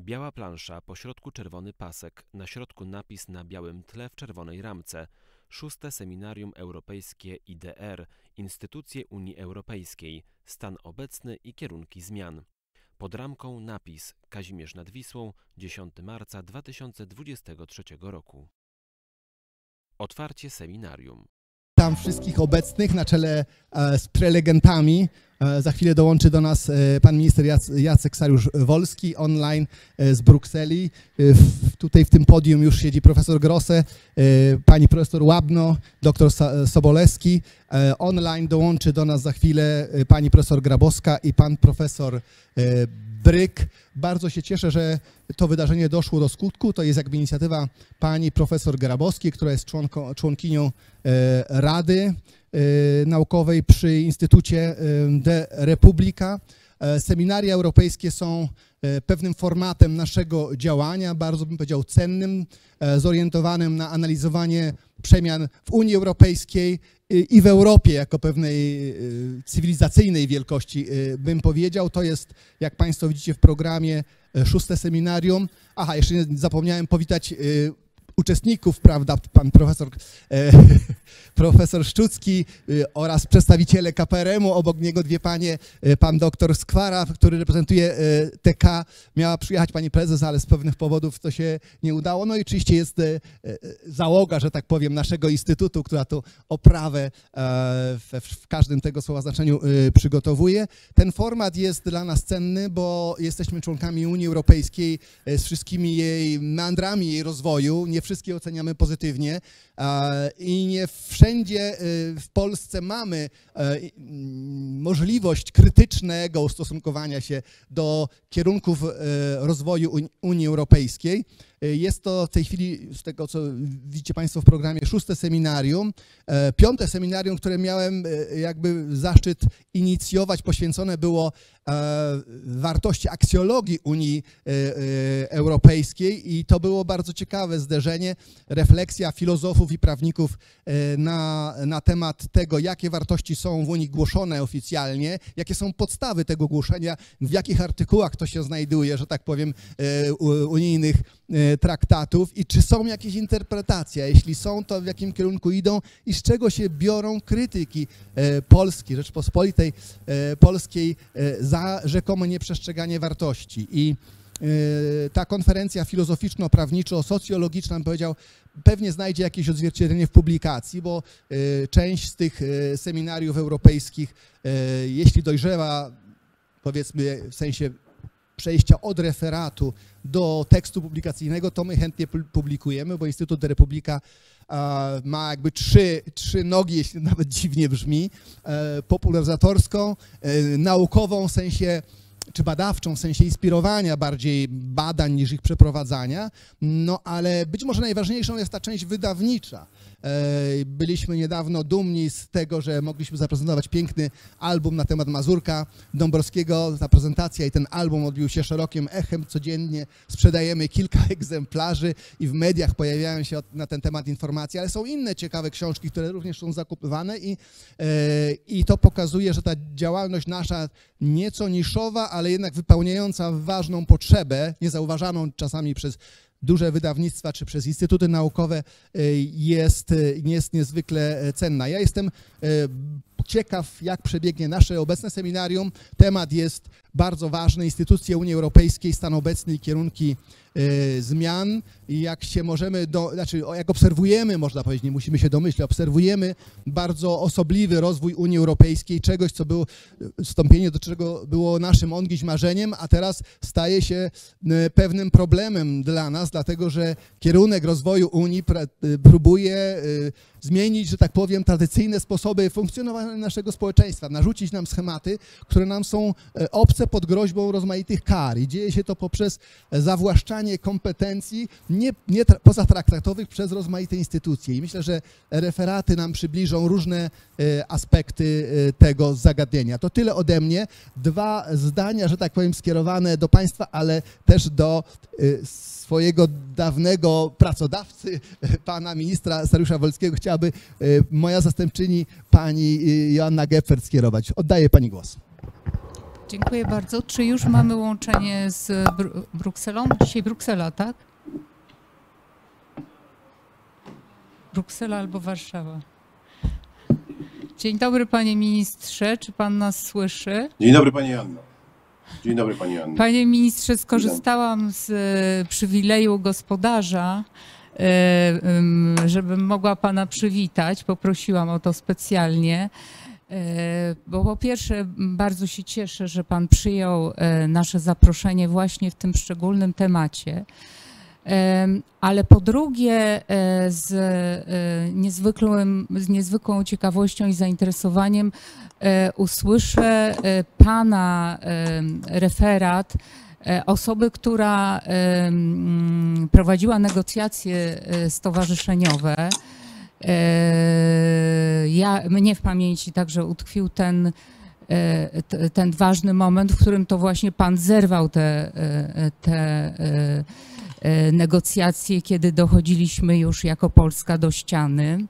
Biała plansza, po środku czerwony pasek, na środku napis na białym tle w czerwonej ramce. Szóste Seminarium Europejskie IDR, instytucje Unii Europejskiej, stan obecny i kierunki zmian. Pod ramką napis Kazimierz nad Wisłą, 10 marca 2023 roku. Otwarcie seminarium. Witam wszystkich obecnych na czele e, z prelegentami. E, Za chwilę dołączy do nas e, pan minister Jac- Jacek Sariusz-Wolski online e, z Brukseli. Tutaj w tym podium już siedzi profesor Grosse, pani profesor Łabno, doktor Sobolewski. Online dołączy do nas za chwilę pani profesor Grabowska i pan profesor Bryk. Bardzo się cieszę, że to wydarzenie doszło do skutku. To jest jakby inicjatywa pani profesor Grabowskiej, która jest członkinią Rady Naukowej przy Instytucie e, De Republika. E, Seminaria europejskie są e, pewnym formatem naszego działania, bardzo bym powiedział cennym, e, zorientowanym na analizowanie przemian w Unii Europejskiej i- w Europie jako pewnej cywilizacyjnej wielkości, bym powiedział. To jest, jak Państwo widzicie w programie, szóste seminarium. Aha, jeszcze zapomniałem powitać uczestników, prawda, pan profesor, e, profesor Szczucki e, oraz przedstawiciele KPRM-u, obok niego dwie panie, e, pan doktor Skwara, który reprezentuje e, TK, miała przyjechać pani prezes, ale z pewnych powodów to się nie udało. No i oczywiście jest e, e, załoga, że tak powiem, naszego instytutu, która tu oprawę we, w każdym tego słowa znaczeniu przygotowuje. Ten format jest dla nas cenny, bo jesteśmy członkami Unii Europejskiej z wszystkimi jej meandrami jej rozwoju. Nie wszystkie oceniamy pozytywnie i nie wszędzie e, w Polsce mamy e, mm, możliwość krytycznego ustosunkowania się do kierunków e, rozwoju Uni- Unii Europejskiej. E, Jest to w tej chwili, z tego co widzicie Państwo w programie, szóste seminarium. E, Piąte seminarium, które miałem e, jakby zaszczyt inicjować, poświęcone było wartości aksjologii Unii Europejskiej i to było bardzo ciekawe zderzenie, refleksja filozofów i prawników na, na temat tego, jakie wartości są w Unii głoszone oficjalnie, jakie są podstawy tego głoszenia, w jakich artykułach to się znajduje, że tak powiem, unijnych traktatów i czy są jakieś interpretacje, jeśli są, to w jakim kierunku idą i z czego się biorą krytyki e, Polski, Rzeczpospolitej e, Polskiej e, za rzekome nieprzestrzeganie wartości. I e, ta konferencja filozoficzno-prawniczo-socjologiczna, bym powiedział, pewnie znajdzie jakieś odzwierciedlenie w publikacji, bo e, część z tych e, seminariów europejskich, e, jeśli dojrzewa, powiedzmy w sensie przejścia od referatu do tekstu publikacyjnego, to my chętnie pu- publikujemy, bo Instytut Republika a, ma jakby trzy, trzy nogi, jeśli nawet dziwnie brzmi, e, popularyzatorską, e, naukową w sensie czy badawczą, w sensie inspirowania bardziej badań niż ich przeprowadzania, no ale być może najważniejszą jest ta część wydawnicza. E, Byliśmy niedawno dumni z tego, że mogliśmy zaprezentować piękny album na temat Mazurka Dąbrowskiego. Ta prezentacja i ten album odbił się szerokim echem. Codziennie sprzedajemy kilka egzemplarzy i w mediach pojawiają się na ten temat informacje, ale są inne ciekawe książki, które również są zakupywane i, e, i to pokazuje, że ta działalność nasza nieco niszowa, ale jednak wypełniająca ważną potrzebę, niezauważaną czasami przez duże wydawnictwa czy przez instytuty naukowe e, jest, e, jest niezwykle e, cenna. Ja jestem ciekaw, jak przebiegnie nasze obecne seminarium. Temat jest bardzo ważny. Instytucje Unii Europejskiej, stan obecny i kierunki e, zmian. I jak się możemy, do, znaczy jak obserwujemy, można powiedzieć, nie musimy się domyśleć, obserwujemy bardzo osobliwy rozwój Unii Europejskiej, czegoś, co było, wstąpienie do czego było naszym ongiś marzeniem, a teraz staje się e, pewnym problemem dla nas, dlatego że kierunek rozwoju Unii e, próbuje zmienić, że tak powiem, tradycyjne sposoby funkcjonowania naszego społeczeństwa, narzucić nam schematy, które nam są e, obce pod groźbą rozmaitych kar. I dzieje się to poprzez zawłaszczanie kompetencji nie, nie tra- pozatraktatowych przez rozmaite instytucje. I myślę, że referaty nam przybliżą różne e, aspekty e, tego zagadnienia. To tyle ode mnie. Dwa zdania, że tak powiem, skierowane do Państwa, ale też do e, swojego dawnego pracodawcy, pana ministra Sariusza Wolskiego, chciałaby moja zastępczyni, pani Joanna Gepfert skierować. Oddaję pani głos. Dziękuję bardzo. Czy już mamy łączenie z Bru- Brukselą? Dzisiaj Bruksela, tak? Bruksela albo Warszawa. Dzień dobry, panie ministrze. Czy pan nas słyszy? Dzień dobry Pani Anno. Dzień dobry Pani Anno. Panie ministrze, skorzystałam z e, przywileju gospodarza, e, żebym mogła pana przywitać. Poprosiłam o to specjalnie. E, Bo po pierwsze, bardzo się cieszę, że pan przyjął e, nasze zaproszenie właśnie w tym szczególnym temacie. Em, Ale po drugie, e, z, e, niezwykłym, z niezwykłą ciekawością i zainteresowaniem e, usłyszę e, Pana referat e, osoby, która prowadziła negocjacje e, stowarzyszeniowe. Ja, mnie w pamięci także utkwił ten, e, ten ważny moment, w którym to właśnie Pan zerwał te, e, te e, negocjacje, kiedy dochodziliśmy już jako Polska do ściany.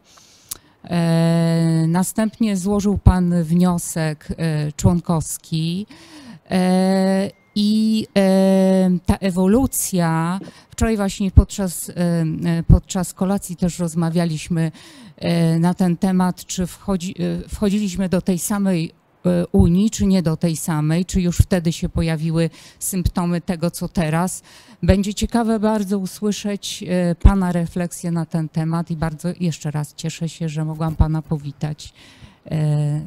Następnie złożył Pan wniosek członkowski i e, ta ewolucja, wczoraj właśnie podczas, e, e, podczas kolacji też rozmawialiśmy na ten temat, czy wchodzi, wchodziliśmy do tej samej Unii, czy nie do tej samej, czy już wtedy się pojawiły symptomy tego, co teraz. Będzie ciekawe bardzo usłyszeć Pana refleksję na ten temat i bardzo jeszcze raz cieszę się, że mogłam Pana powitać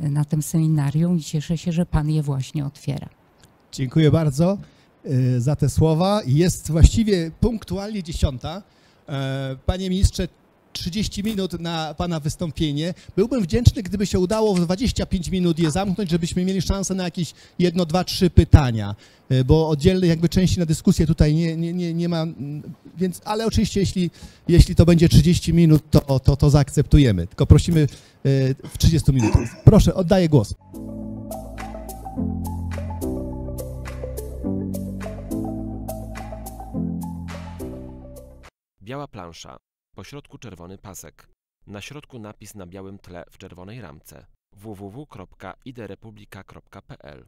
na tym seminarium i cieszę się, że Pan je właśnie otwiera. Dziękuję bardzo e, za te słowa. Jest właściwie punktualnie dziesiąta. E, Panie ministrze, 30 minut na Pana wystąpienie. Byłbym wdzięczny, gdyby się udało w 25 minut je zamknąć, żebyśmy mieli szansę na jakieś jedno, dwa, trzy pytania, e, bo oddzielnej jakby części na dyskusję tutaj nie, nie, nie, nie ma, mm, więc, ale oczywiście jeśli, jeśli to będzie 30 minut, to, to, to zaakceptujemy. Tylko prosimy w 30 minut. Proszę, oddaję głos. Biała plansza, po środku czerwony pasek, na środku napis na białym tle w czerwonej ramce. www.iderepublika.pl